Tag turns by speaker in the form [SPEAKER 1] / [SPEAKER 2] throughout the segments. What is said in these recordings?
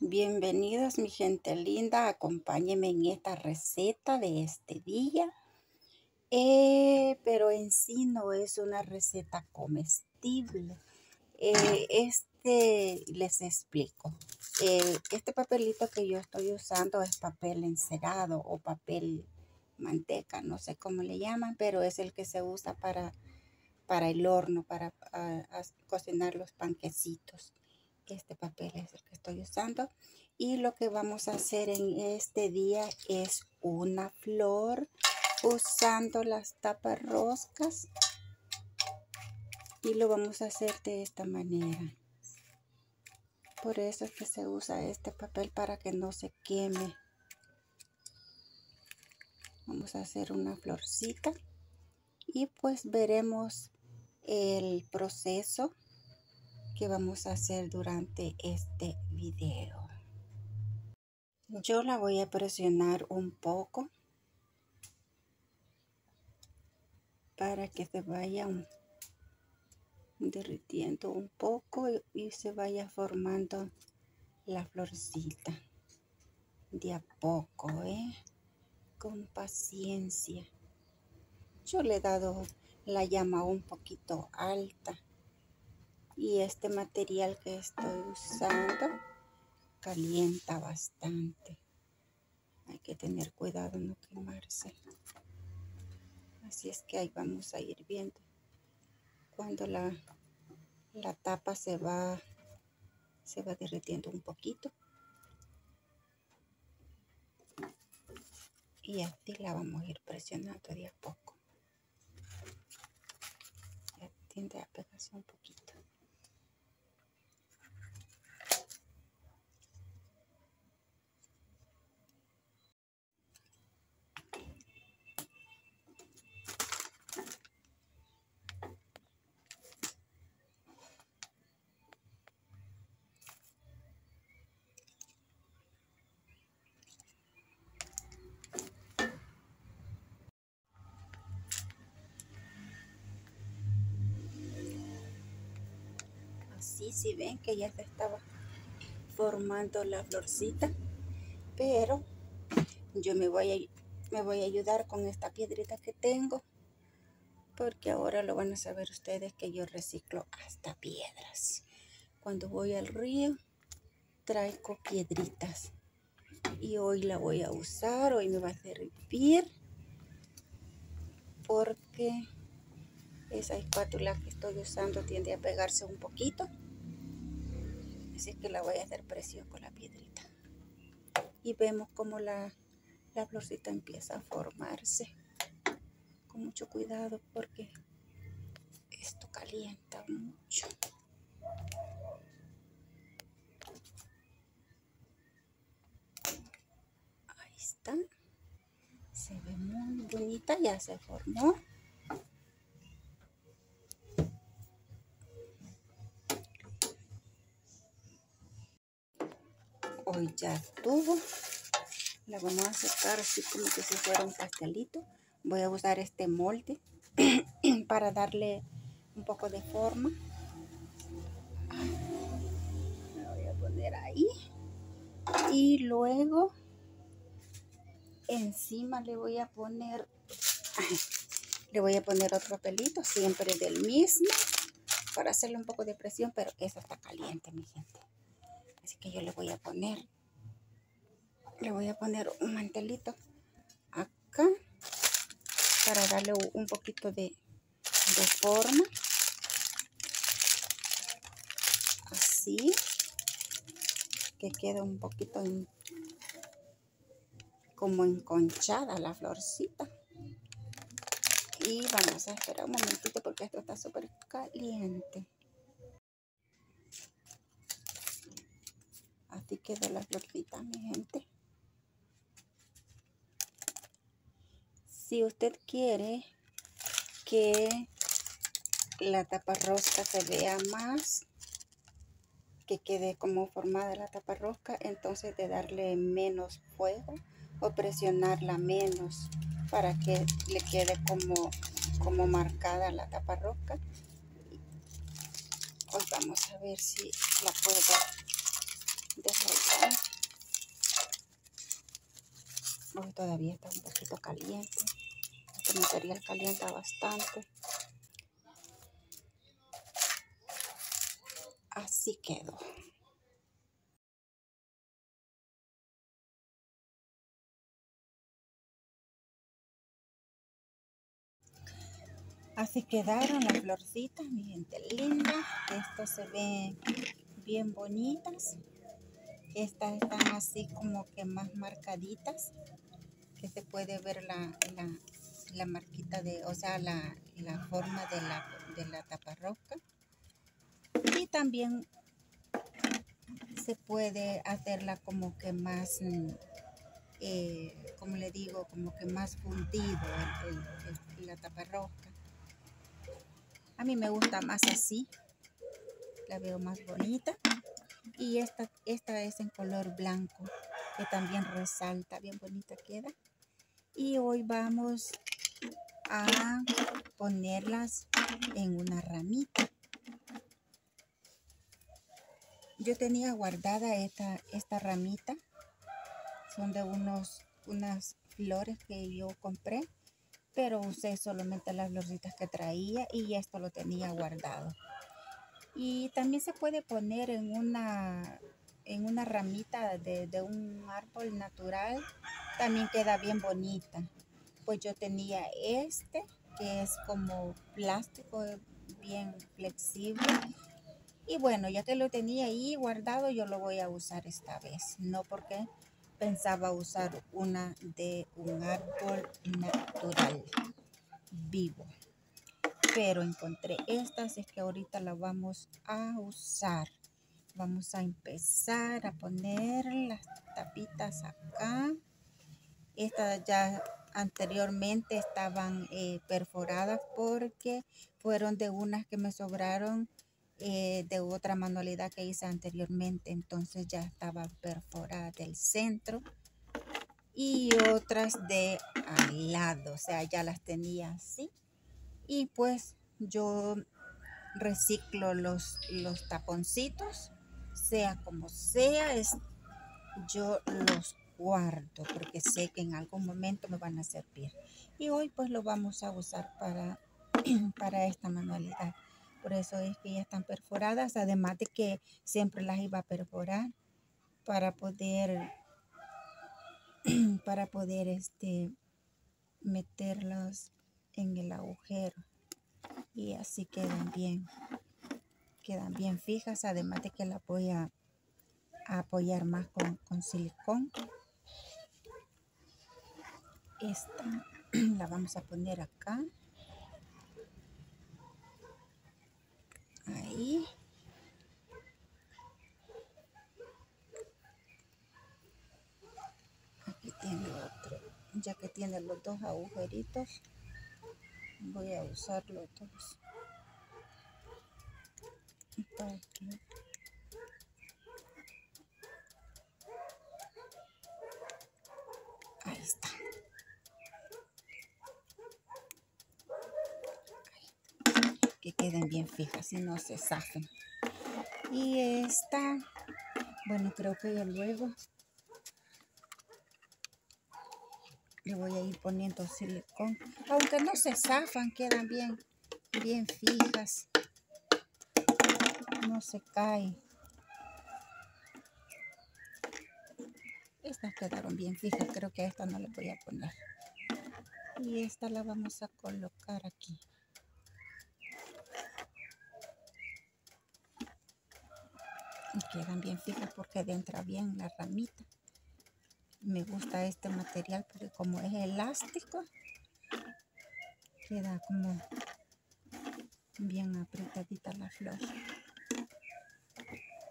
[SPEAKER 1] Bienvenidos mi gente linda, acompáñenme en esta receta de este día. Eh, pero en sí no es una receta comestible. Eh, este, les explico. Eh, este papelito que yo estoy usando es papel encerado o papel manteca, no sé cómo le llaman, pero es el que se usa para, para el horno, para cocinar los panquecitos. Este papel es el que estoy usando. Y lo que vamos a hacer en este día es una flor usando las tapas roscas. Y lo vamos a hacer de esta manera. Por eso es que se usa este papel para que no se queme. Vamos a hacer una florcita. Y pues veremos el proceso que vamos a hacer durante este video. Yo la voy a presionar un poco para que se vaya derritiendo un poco y se vaya formando la florcita de a poco, ¿eh? con paciencia. Yo le he dado la llama un poquito alta y este material que estoy usando calienta bastante. Hay que tener cuidado no quemarse así es que ahí vamos a ir viendo. Cuando la, la tapa se va se va derritiendo un poquito. Y así la vamos a ir presionando de a poco. Tiende a pegarse un poquito si ven que ya se estaba formando la florcita pero yo me voy a, me voy a ayudar con esta piedrita que tengo porque ahora lo van a saber ustedes que yo reciclo hasta piedras. Cuando voy al río traigo piedritas y hoy la voy a usar hoy me va a servir porque esa espátula que estoy usando tiende a pegarse un poquito Así es que la voy a hacer presión con la piedrita. Y vemos cómo la, la florcita empieza a formarse. Con mucho cuidado porque esto calienta mucho. Ahí está. Se ve muy bonita, ya se formó. Ya estuvo. La vamos a secar así como que si fuera un pastelito. Voy a usar este molde para darle un poco de forma. La voy a poner ahí. Y luego encima le voy a poner le voy a poner otro pelito siempre del mismo para hacerle un poco de presión pero eso está caliente mi gente. Así que yo le voy a poner, le voy a poner un mantelito acá para darle un poquito de, forma. Así, que quede un poquito como enconchada la florcita. Y vamos a esperar un momentito porque esto está súper caliente. Así quedó la florcita, mi gente. si usted quiere que la taparrosca se vea más, que quede como formada la taparrosca, entonces de darle menos fuego o presionarla menos para que le quede como, como marcada la taparrosca. Hoy pues vamos a ver si la puedo desarrollar. Todavía está un poquito caliente. Este material calienta bastante. Así quedó. Así quedaron las florcitas, mi gente linda. Estas se ven bien bonitas. Estas están así como que más marcaditas. Que se puede ver la, la, marquita de, o sea, la, forma de la, de la taparrosca. Y también se puede hacerla como que más, eh, como le digo, como que más fundido la taparrosca. A mí me gusta más así. La veo más bonita. Y esta, esta es en color blanco, que también resalta, bien bonita queda. Y hoy vamos a ponerlas en una ramita. Yo tenía guardada esta, esta ramita. Son de unos, unas flores que yo compré pero usé solamente las florcitas que traía y esto lo tenía guardado. Y también se puede poner en una, en una ramita de, de un árbol natural, también queda bien bonita. Pues yo tenía este, que es como plástico, bien flexible. Y bueno, ya que lo tenía ahí guardado, yo lo voy a usar esta vez. No porque pensaba usar una de un árbol natural vivo. Pero encontré estas, es que ahorita la vamos a usar. Vamos a empezar a poner las tapitas acá. Estas ya anteriormente estaban eh, perforadas porque fueron de unas que me sobraron eh, de otra manualidad que hice anteriormente. Entonces ya estaba perforada del centro y otras de al lado. O sea, ya las tenía así. Y pues yo reciclo los, los taponcitos, sea como sea, es, yo los guardo porque sé que en algún momento me van a servir. Y hoy pues lo vamos a usar para, para esta manualidad. Por eso es que ya están perforadas, además de que siempre las iba a perforar para poder para poder este meterlas en el agujero y así quedan bien quedan bien fijas además de que la voy a, apoyar más con, con silicón esta la vamos a poner acá Ahí. Aquí tiene otro. Ya que tiene los dos agujeritos, voy a usarlo todos. Ahí está. que queden bien fijas y no se zafen. Y esta, bueno, creo que ya luego le voy a ir poniendo silicón. Aunque no se zafan, quedan bien, bien fijas. No se cae. Estas quedaron bien fijas, creo que a esta no le voy a poner. Y esta la vamos a colocar aquí. Y quedan bien fijas porque entra bien la ramita. Me gusta este material porque como es elástico, queda como bien apretadita la flor.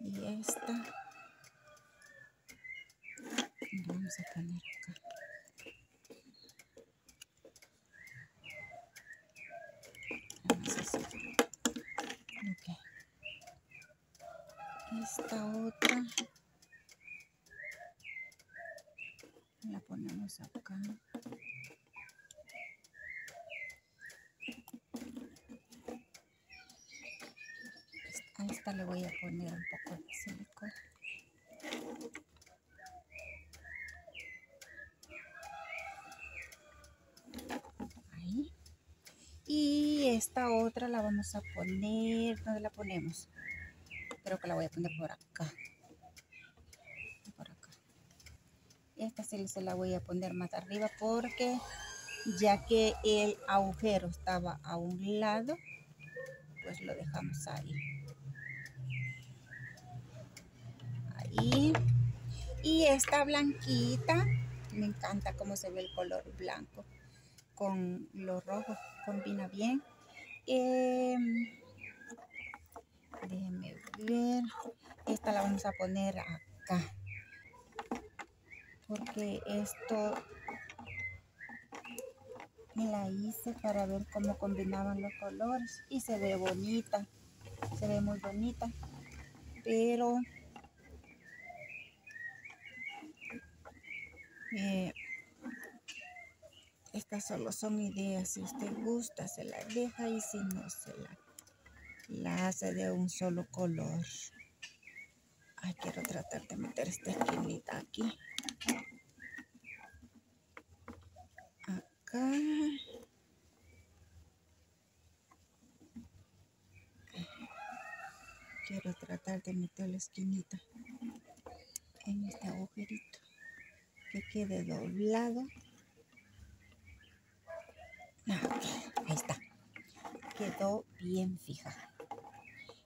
[SPEAKER 1] Y esta vamos a poner acá. sacamos. A esta le voy a poner un poco de silicona. Ahí. Y esta otra la vamos a poner, ¿dónde la ponemos? Creo que la voy a poner por acá. Esta se la voy a poner más arriba porque ya que el agujero estaba a un lado, pues lo dejamos ahí. Ahí. Y esta blanquita, me encanta cómo se ve el color blanco con lo rojo, combina bien. Em, déjenme ver. Esta la vamos a poner acá. Porque esto la hice para ver cómo combinaban los colores. Y se ve bonita se ve muy bonita pero eh, estas solo son ideas. Si usted gusta se la deja y si no se la, la hace de un solo color. Ay, quiero tratar de meter esta esquinita aquí Quiero tratar de meter la esquinita en este agujerito que quede doblado. Ah, ahí está. Quedó bien fija.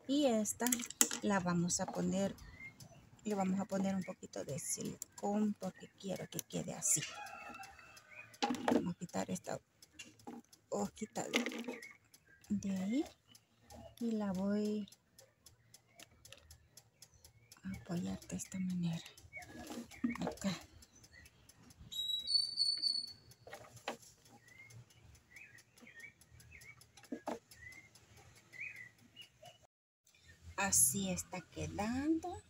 [SPEAKER 1] Y esta la vamos a poner, le vamos a poner un de silicón porque quiero que quede así. Vamos a quitar esta hojita de ahí y la voy a apoyar de esta manera. Acá. Así está quedando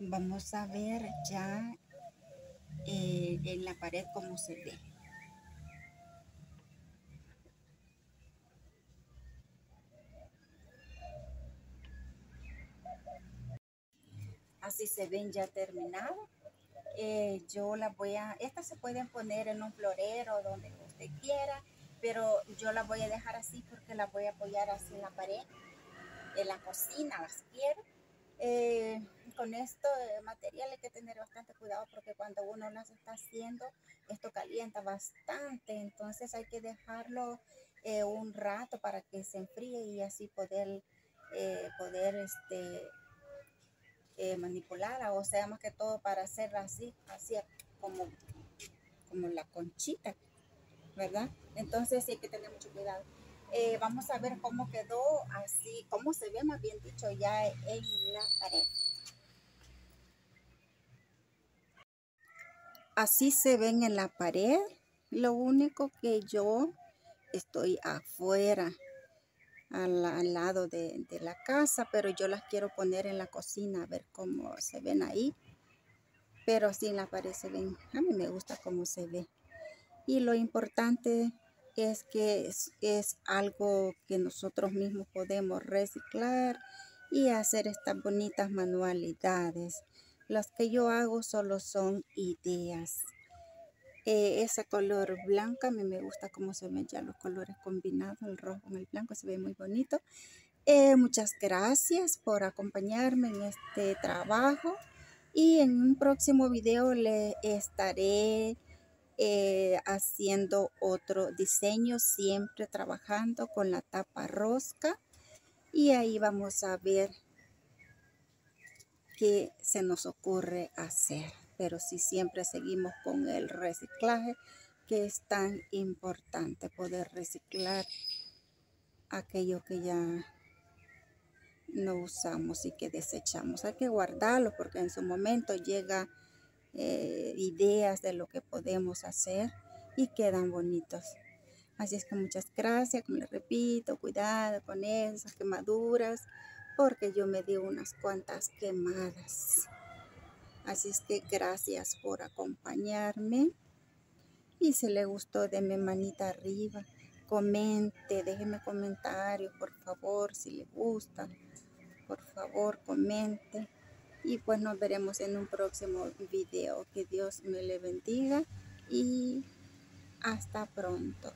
[SPEAKER 1] vamos a ver ya eh, en la pared como se ve. Así se ven ya terminado. Eh, yo las voy a, estas se pueden poner en un florero donde usted quiera, pero yo las voy a dejar así porque las voy a apoyar así en la pared, en la cocina las quiero. Eh, con esto material hay que tener bastante cuidado porque cuando uno las está haciendo, esto calienta bastante, entonces hay que dejarlo eh, un rato para que se enfríe y así poder, eh, poder este, manipularla, o sea, más que todo para hacerla así, así como, como la conchita, ¿verdad? Entonces sí hay que tener mucho cuidado. Vamos a ver cómo quedó así, cómo se ve más bien dicho ya en la pared. Así se ven en la pared. Lo único que yo estoy afuera, al, lado de, de, la casa, pero yo las quiero poner en la cocina a ver cómo se ven ahí. Pero así en la pared se ven, a mí me gusta cómo se ve. Y lo importante es que es, algo que nosotros mismos podemos reciclar y hacer estas bonitas manualidades. Las que yo hago solo son ideas. Eh, ese color blanco, a mí me gusta cómo se ven ya los colores combinados, el rojo con el blanco, se ve muy bonito. Eh, muchas gracias por acompañarme en este trabajo y en un próximo video le estaré eh, haciendo otro diseño, siempre trabajando con la tapa rosca y ahí vamos a ver que se nos ocurre hacer. Pero si siempre seguimos con el reciclaje, que es tan importante poder reciclar aquello que ya no usamos y que desechamos. Hay que guardarlo porque en su momento llega eh, ideas de lo que podemos hacer y quedan bonitos. Así es que muchas gracias, como les repito, cuidado con esas quemaduras porque yo me di unas cuantas quemadas. Así es que gracias por acompañarme. Y si le gustó, denme manita arriba. Comente, déjeme comentarios, por favor, si le gusta. Por favor, comente. Y pues nos veremos en un próximo video. Que Dios me le bendiga y hasta pronto.